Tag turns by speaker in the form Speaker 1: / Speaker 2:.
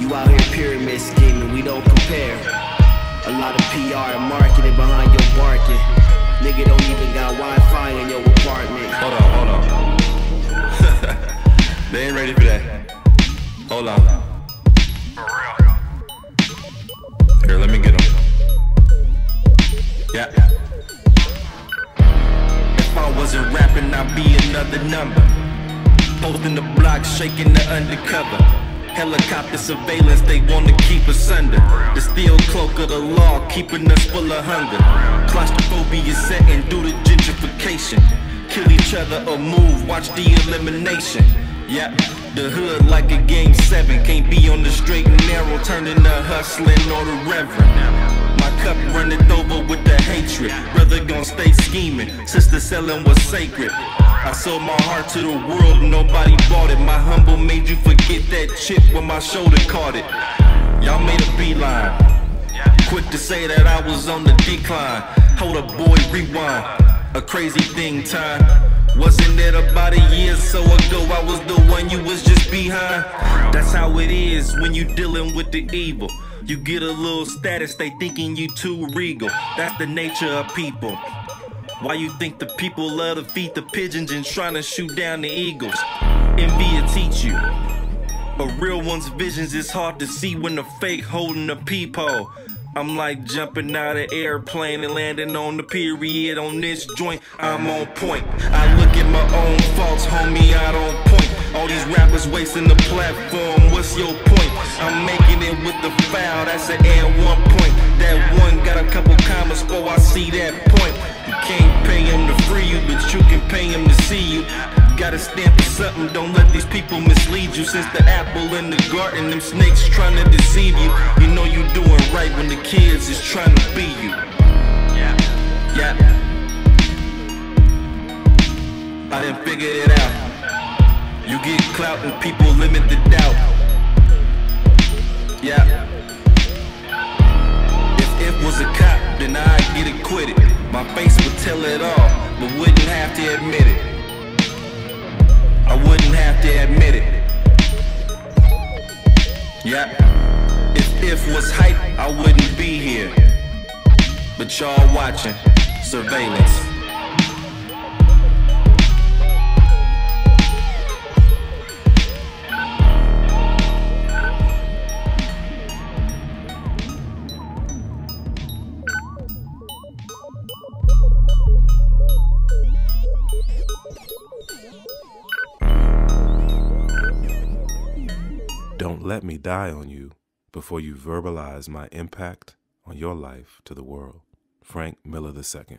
Speaker 1: You out here pyramid scheming, we don't compare. A lot of PR and marketing behind your barking. Nigga don't even got Wi-Fi in your apartment.
Speaker 2: Hold on, hold on. they ain't ready for that. Hold on. Here, let me get them. Yeah. If I wasn't rapping, I'd be another number. Posting the block, shaking the undercover. Helicopter surveillance, they wanna keep us under. The steel cloak of the law, keeping us full of hunger. Claustrophobia setting due to gentrification. Kill each other or move, watch the elimination. Yeah, the hood like a game seven. Can't be on the straight and narrow, turning the hustling or the reverend. My cup running over with the hatred. Brother gon' stay scheming. Sister selling what's sacred. I sold my heart to the world, nobody bought it. My humble made you forget that chip when my shoulder caught it. Y'all made a beeline. Quick to say that I was on the decline. Hold up, boy, rewind. A crazy thing, time. Wasn't it about a year so ago? I was the one you was just behind. That's how it is when you dealing with the evil. You get a little status, they thinking you too regal. That's the nature of people. Why you think the people love to feed the pigeons and trying to shoot down the eagles? Envy will teach you. A real one's visions is hard to see when the fake holding a peephole. I'm like jumping out of airplane and landing on the period on this joint. I'm on point. I look at my own faults, homie, I don't point. All these rappers wasting the platform. What's your point? I'm making it with the foul. That's an and one point. That one got a couple commas. Oh, I see that point. You can't pay him to free you, but you can pay him to see you. Gotta stand for something, don't let these people mislead you. Since the apple in the garden, them snakes trying to deceive you. You know you doing right when the kids is trying to be you. Yeah. Yeah. I done figured it out. You get clout and people limit the doubt. Yeah. If it was a cop, then I'd get acquitted. My face would tell it all, but wouldn't have to admit it. I wouldn't have to admit it. Yeah. If if was hype, I wouldn't be here. But y'all watching, surveillance.
Speaker 3: Let me die on you before you verbalize my impact on your life to the world. Frank Miller II.